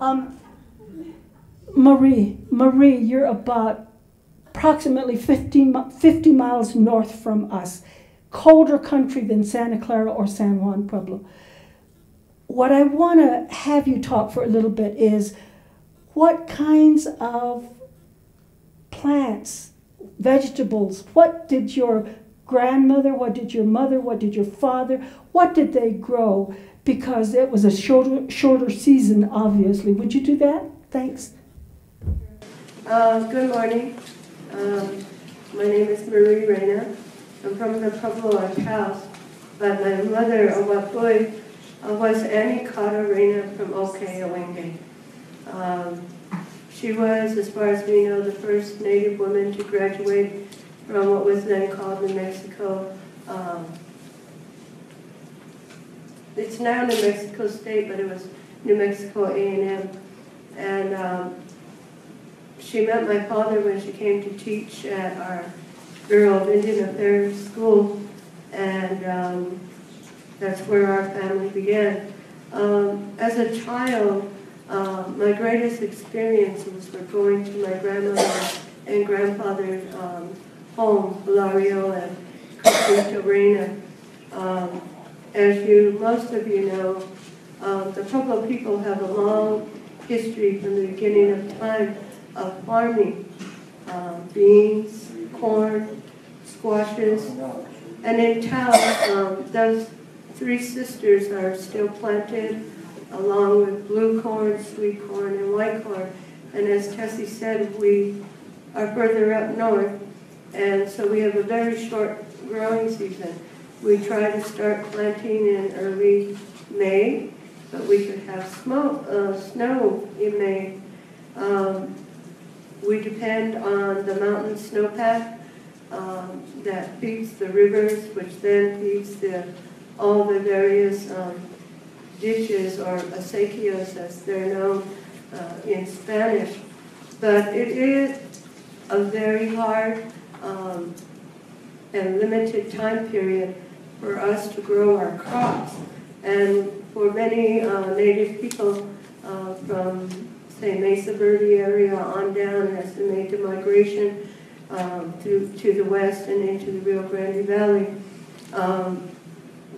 Um, Marie, Marie, you're about approximately 50, 50 miles north from us, colder country than Santa Clara or San Juan Pueblo. What I want to have you talk for a little bit is what kinds of plants, vegetables, what did your grandmother, what did your mother, what did your father, what did they grow? Because it was a shorter, shorter season, obviously. Would you do that? Thanks. Uh, good morning. Um, my name is Marie Reyna. I'm from the Pueblo House, but my mother, Owapui, uh, was Annie Carter from Oke, Um, she was, as far as we know, the first Native woman to graduate from what was then called New Mexico. Um, it's now New Mexico State, but it was New Mexico A&M. And um, she met my father when she came to teach at our Bureau of Indian Affairs school, and um, that's where our family began. Um, as a child, uh, my greatest experiences were going to my grandmother and grandfather's um, home, Hilario and Costa Reyna. Um, as you, most of you know, um, the Pueblo people have a long history from the beginning of time of farming, uh, beans, corn, squashes, and in town, um, those three sisters are still planted along with blue corn, sweet corn, and white corn. And as Tessie said, we are further up north, and so we have a very short growing season. We try to start planting in early May, but we could have smoke, uh, snow in May. Um, we depend on the mountain snowpack um, that feeds the rivers, which then feeds the, all the various um, ditches or acequias as they're known uh, in Spanish. But it is a very hard um, and limited time period for us to grow our crops. And for many uh, native people uh, from say Mesa Verde area on down as they made the migration um, to, to the west and into the Rio Grande Valley. Um,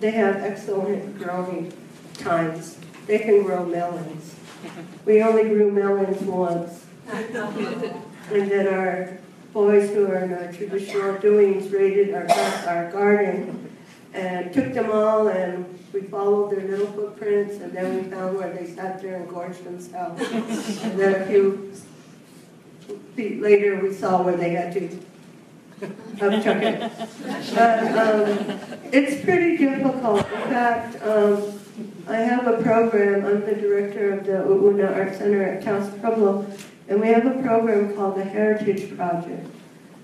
they have excellent growing times. They can grow melons. We only grew melons once. and then our boys who are in our traditional doings raided our, our garden and took them all and we followed their little footprints and then we found where they sat there and gorged themselves. and then a few feet later we saw where they had to upchuck it. But um, it's pretty difficult. In fact, um, I have a program, I'm the director of the Oo-oonah Art Center at Taos Pueblo, and we have a program called the Heritage Project,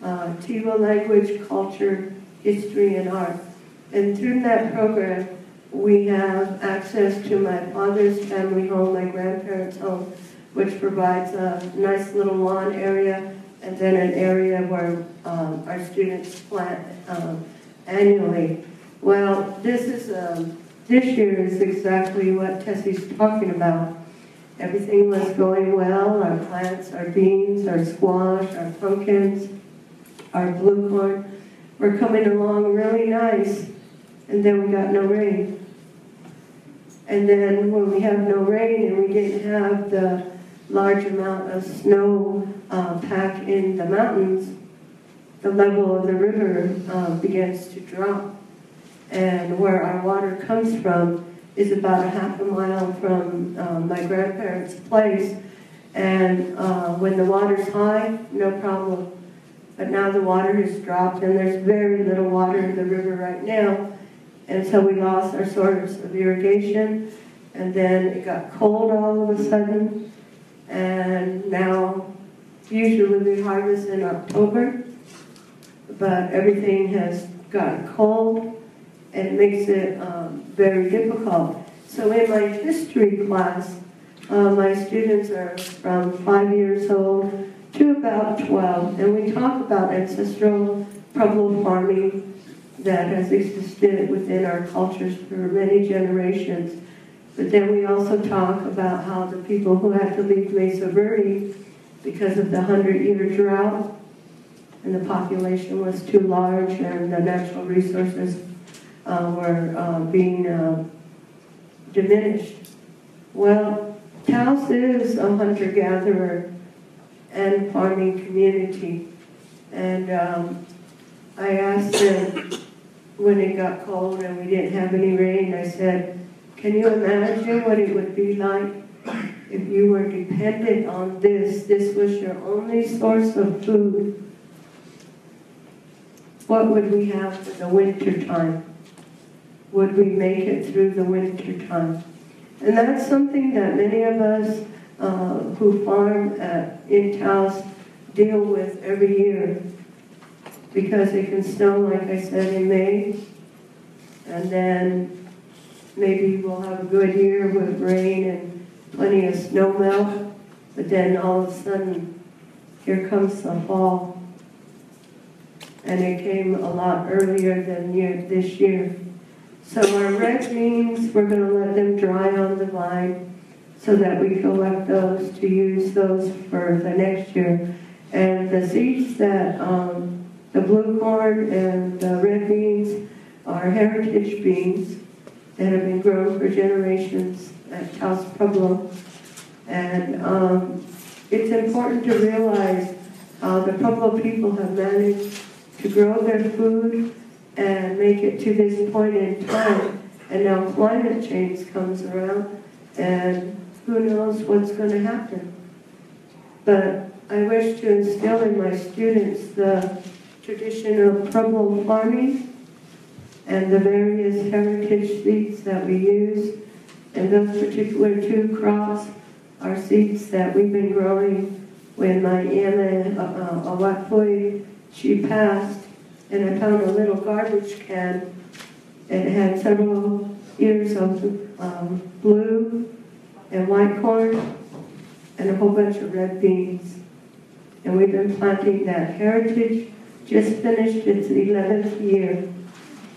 uh, Language, Culture, History, and Art. And through that program, we have access to my father's family home, my grandparents' home, which provides a nice little lawn area and then an area where um, our students plant um, annually. Well, this is um, this year is exactly what Tessie's talking about. Everything was going well. Our plants, our beans, our squash, our pumpkins, our blue corn were coming along really nice and then we got no rain. And then when we have no rain and we didn't have the large amount of snow uh, pack in the mountains, the level of the river uh, begins to drop. And where our water comes from is about a half a mile from uh, my grandparents' place. And uh, when the water's high, no problem. But now the water has dropped and there's very little water in the river right now. And so we lost our source of irrigation, and then it got cold all of a sudden, and now usually we harvest in October, but everything has gotten cold, and it makes it um, very difficult. So in my history class, uh, my students are from five years old to about 12, and we talk about ancestral Pueblo farming that has existed within our cultures for many generations. But then we also talk about how the people who had to leave Mesa Verde because of the hundred-year drought and the population was too large and the natural resources uh, were uh, being uh, diminished. Well, Taos is a hunter-gatherer and farming community. And um, I asked them when it got cold and we didn't have any rain, I said, can you imagine what it would be like if you were dependent on this? This was your only source of food. What would we have for the winter time? Would we make it through the winter time? And that's something that many of us uh, who farm at, in Taos deal with every year because it can snow, like I said, in May. And then maybe we'll have a good year with rain and plenty of snow melt. But then all of a sudden, here comes the fall. And it came a lot earlier than year, this year. So our red beans, we're going to let them dry on the vine so that we collect those to use those for the next year. And the seeds that um, the blue corn and the red beans are heritage beans that have been grown for generations at Taos Pueblo. And um, it's important to realize how the Pueblo people have managed to grow their food and make it to this point in time. And now climate change comes around, and who knows what's going to happen. But I wish to instill in my students the tradition of Pueblo farming and the various heritage seeds that we use. And those particular two crops are seeds that we've been growing when my Anna uh, Awakpui, she passed, and I found a little garbage can. It had several ears of um, blue and white corn and a whole bunch of red beans. And we've been planting that heritage just finished its 11th year.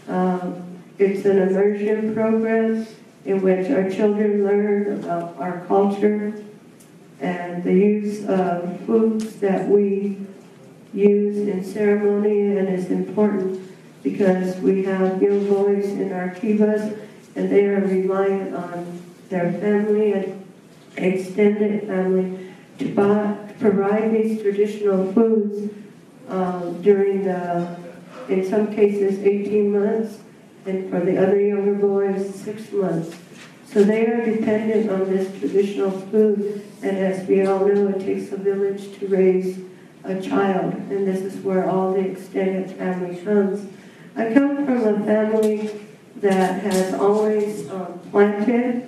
Um, it's an immersion program in which our children learn about our culture and the use of foods that we use in ceremony and is important because we have young boys in our kivas and they are reliant on their family and extended family to buy, provide these traditional foods um, during the, in some cases, 18 months, and for the other younger boys, six months. So they are dependent on this traditional food, and as we all know, it takes a village to raise a child, and this is where all the extended family comes. I come from a family that has always um, planted.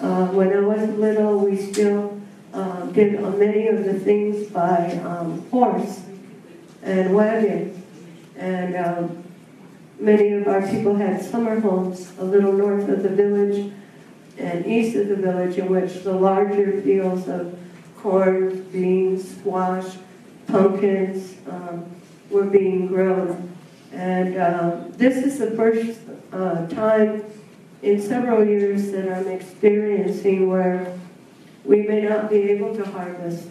Uh, when I was little, we still uh, did many of the things by um, horse and wagon. And um, many of our people had summer homes a little north of the village and east of the village in which the larger fields of corn, beans, squash, pumpkins um, were being grown. And um, this is the first uh, time in several years that I'm experiencing where we may not be able to harvest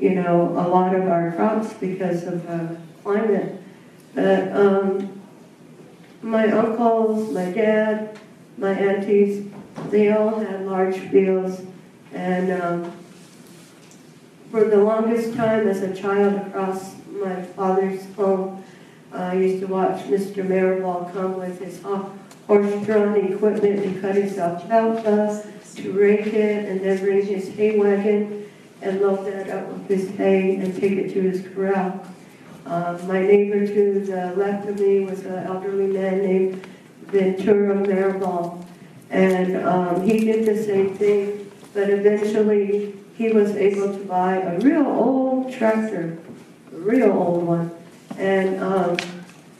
you know, a lot of our crops because of the climate. But um, my uncles, my dad, my aunties, they all had large fields. And um, for the longest time as a child across my father's home, I used to watch Mr. Mirabal come with his horse-drawn equipment to cut his alfalfa, to rake it, and then bring his hay wagon and load that up with his hay and take it to his corral. Uh, my neighbor to the left of me was an elderly man named Ventura Mirabal. And um, he did the same thing, but eventually he was able to buy a real old tractor, a real old one. And um,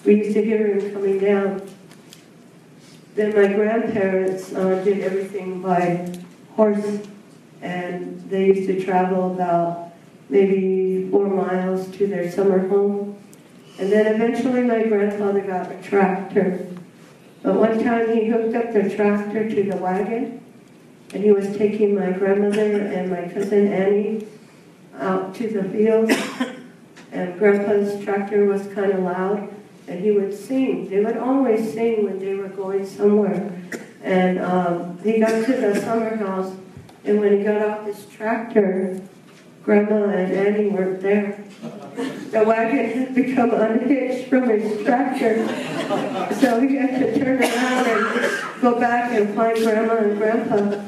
we used to hear him coming down. Then my grandparents uh, did everything by horse and they used to travel about maybe four miles to their summer home. And then eventually my grandfather got a tractor. But one time he hooked up the tractor to the wagon, and he was taking my grandmother and my cousin Annie out to the fields, and Grandpa's tractor was kind of loud, and he would sing. They would always sing when they were going somewhere. And um, he got to the summer house, and when he got off his tractor, Grandma and Annie weren't there. The wagon had become unhitched from his tractor, so he had to turn around and go back and find Grandma and Grandpa.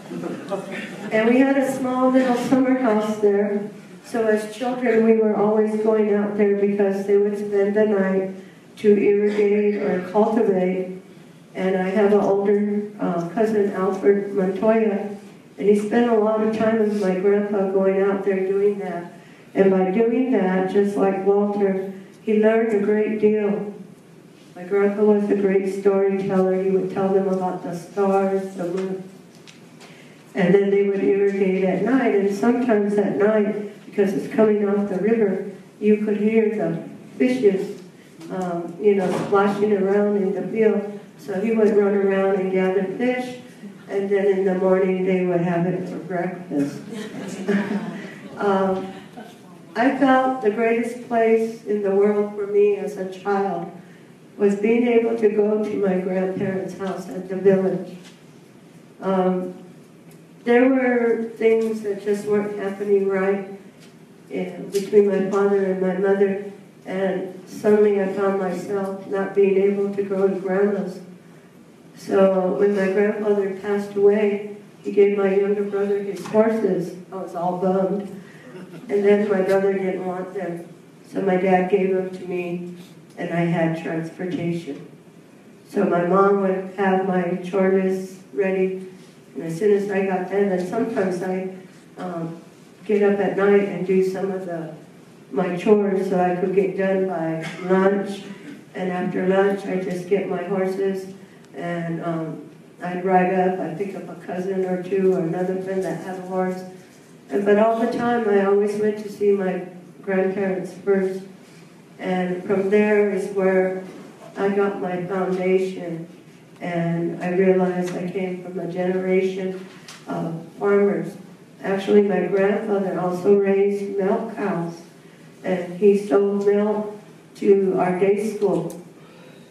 And we had a small little summer house there, so as children we were always going out there because they would spend the night to irrigate or cultivate. And I have an older uh, cousin, Alfred Montoya, and he spent a lot of time with my grandpa going out there doing that. And by doing that, just like Walter, he learned a great deal. My grandpa was a great storyteller. He would tell them about the stars, the moon. And then they would irrigate at night, and sometimes at night, because it's coming off the river, you could hear the fishes, um, you know, splashing around in the field. So he would run around and gather fish, and then in the morning they would have it for breakfast. um, I felt the greatest place in the world for me as a child was being able to go to my grandparents' house at the village. Um, there were things that just weren't happening right in, between my father and my mother, and suddenly I found myself not being able to go to grandma's so when my grandfather passed away, he gave my younger brother his horses. I was all bummed. And then my brother didn't want them. So my dad gave them to me, and I had transportation. So my mom would have my chores ready, and as soon as I got and sometimes I um, get up at night and do some of the my chores so I could get done by lunch. And after lunch, I just get my horses and um, I'd ride up, I'd pick up a cousin or two or another friend that had a horse. And, but all the time, I always went to see my grandparents first. And from there is where I got my foundation. And I realized I came from a generation of farmers. Actually, my grandfather also raised milk cows. And he sold milk to our day school.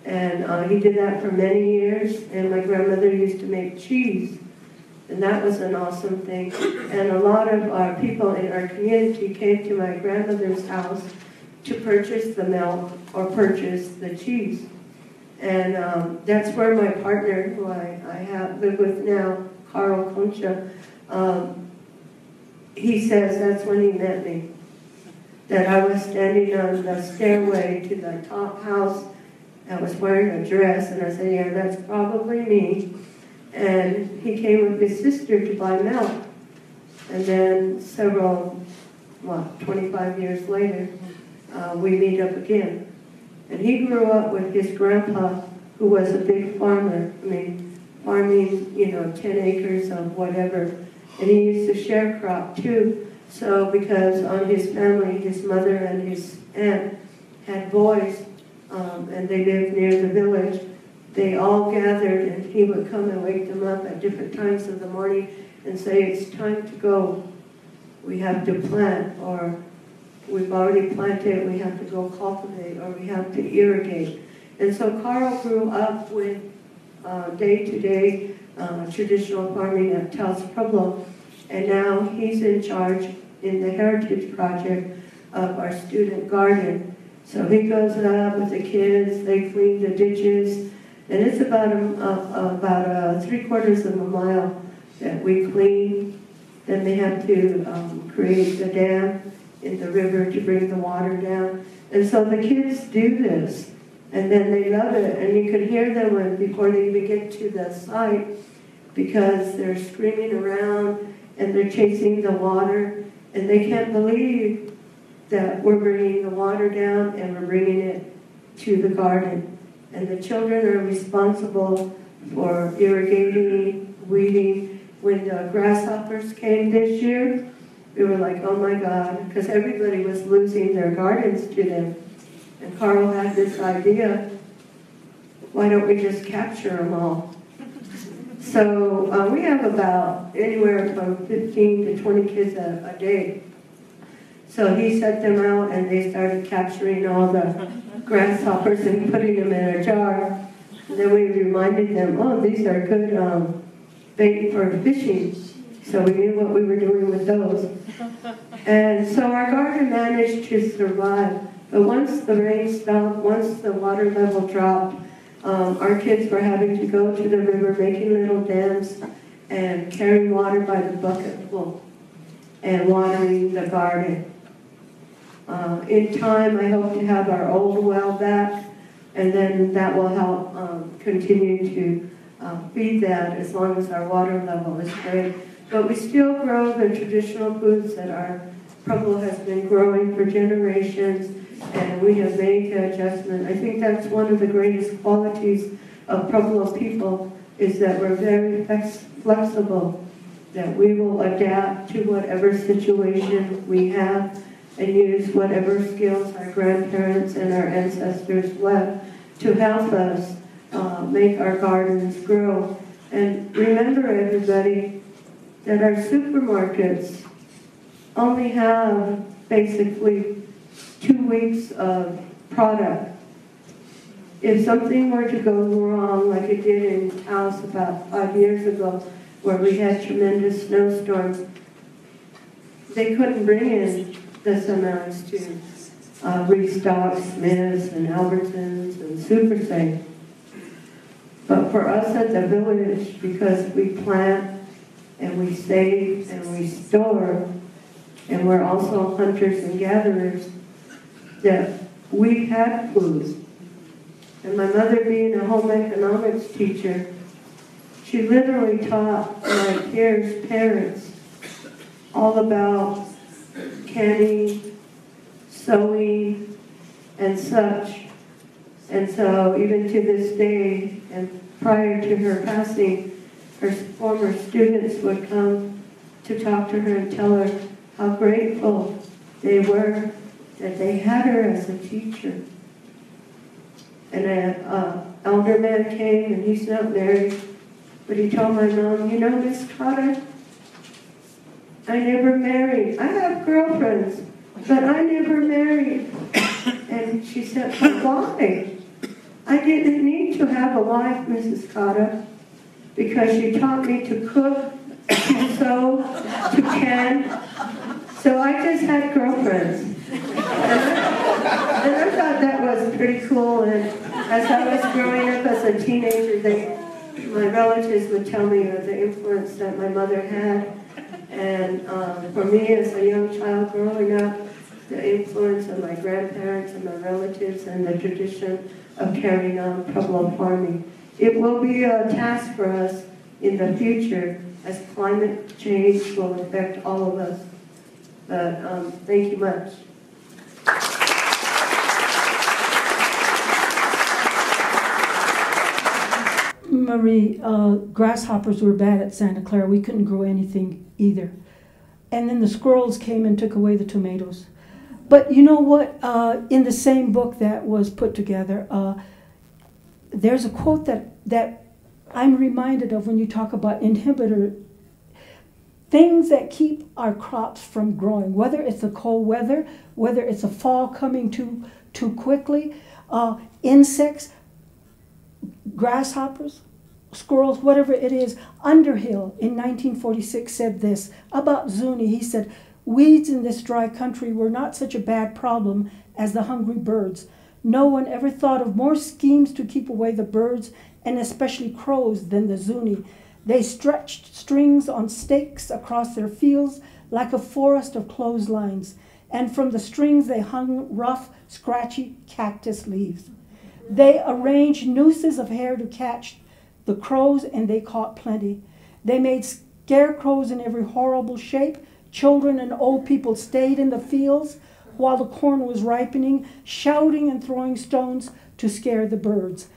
And uh, he did that for many years. And my grandmother used to make cheese. And that was an awesome thing. And a lot of our people in our community came to my grandmother's house to purchase the milk or purchase the cheese. And um, that's where my partner, who I, I have live with now, Carl Concha, um, he says that's when he met me. That I was standing on the stairway to the top house I was wearing a dress, and I said, yeah, that's probably me. And he came with his sister to buy milk. And then several, well, 25 years later, uh, we meet up again. And he grew up with his grandpa, who was a big farmer. I mean, farming, you know, 10 acres of whatever. And he used to share crop too. So because on his family, his mother and his aunt had boys, um, and they lived near the village, they all gathered and he would come and wake them up at different times of the morning and say, it's time to go. We have to plant, or we've already planted, we have to go cultivate, or we have to irrigate. And so Carl grew up with uh, day-to-day uh, traditional farming at Taos Pueblo, and now he's in charge in the Heritage Project of our student garden. So he goes out with the kids, they clean the ditches, and it's about a, about a three quarters of a mile that we clean. Then they have to um, create the dam in the river to bring the water down. And so the kids do this, and then they love it. And you can hear them when, before they even get to the site because they're screaming around and they're chasing the water, and they can't believe that we're bringing the water down and we're bringing it to the garden. And the children are responsible for irrigating, weeding. When the grasshoppers came this year, we were like, oh my God, because everybody was losing their gardens to them. And Carl had this idea, why don't we just capture them all? So uh, we have about anywhere from 15 to 20 kids a, a day. So he set them out and they started capturing all the grasshoppers and putting them in a jar. And then we reminded them, oh, these are good um, bait for fishing. So we knew what we were doing with those. And so our garden managed to survive. But once the rain stopped, once the water level dropped, um, our kids were having to go to the river, making little dams, and carrying water by the bucket full, and watering the garden. Uh, in time, I hope to have our old well back, and then that will help um, continue to uh, feed that as long as our water level is great. But we still grow the traditional foods that our Pueblo has been growing for generations, and we have made the adjustment. I think that's one of the greatest qualities of Pueblo people is that we're very flexible, that we will adapt to whatever situation we have and use whatever skills our grandparents and our ancestors left to help us uh, make our gardens grow. And remember, everybody, that our supermarkets only have basically two weeks of product. If something were to go wrong, like it did in Taos about five years ago, where we had tremendous snowstorms, they couldn't bring in this amounts to uh, restock Smiths and Albertsons and Super Safe. But for us at the village, because we plant and we save and we store, and we're also hunters and gatherers, that we had food. And my mother being a home economics teacher, she literally taught my peers' parents all about canning, sewing, and such. And so even to this day, and prior to her passing, her former students would come to talk to her and tell her how grateful they were that they had her as a teacher. And an uh, elder man came, and he's not married, but he told my mom, you know, Miss Cotter, I never married. I have girlfriends, but I never married. And she said, why? I didn't need to have a wife, Mrs. Cotter, because she taught me to cook, to sew, to can. So I just had girlfriends. And I thought that was pretty cool. And as I was growing up as a teenager, they, my relatives would tell me of the influence that my mother had and um, for me as a young child growing up, the influence of my grandparents and my relatives and the tradition of carrying on Pueblo farming. It will be a task for us in the future as climate change will affect all of us. But um, thank you much. Marie, uh, grasshoppers were bad at Santa Clara. We couldn't grow anything either. And then the squirrels came and took away the tomatoes. But you know what? Uh, in the same book that was put together, uh, there's a quote that, that I'm reminded of when you talk about inhibitor things that keep our crops from growing, whether it's the cold weather, whether it's a fall coming too, too quickly, uh, insects, grasshoppers, squirrels, whatever it is. Underhill in 1946 said this about Zuni. He said, Weeds in this dry country were not such a bad problem as the hungry birds. No one ever thought of more schemes to keep away the birds, and especially crows, than the Zuni. They stretched strings on stakes across their fields like a forest of clotheslines, and from the strings they hung rough, scratchy cactus leaves. They arranged nooses of hair to catch the crows, and they caught plenty. They made scarecrows in every horrible shape. Children and old people stayed in the fields while the corn was ripening, shouting and throwing stones to scare the birds.